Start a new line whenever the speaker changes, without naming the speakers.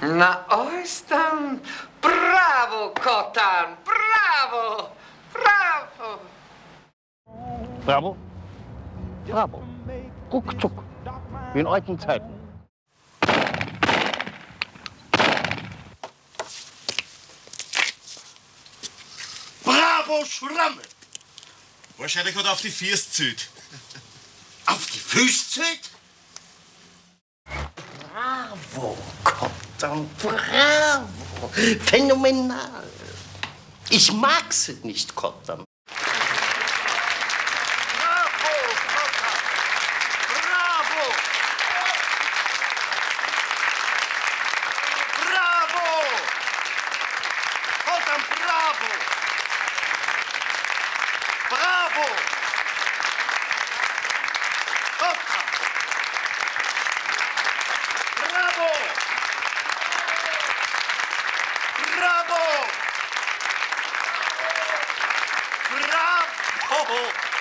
Na Ostern. Bravo, Kotan. Bravo. Bravo.
Bravo. Bravo. Ruckzuck. Wie in alten Zeiten.
Bravo, Schramme!
Wahrscheinlich hat er auf die Füße zählt.
Auf die Füße zählt?
Bravo, Kottern, bravo. Phänomenal. Ich mag sie nicht, Kottern.
Bravo! Bravo! Bravo! Bravo! Bravo!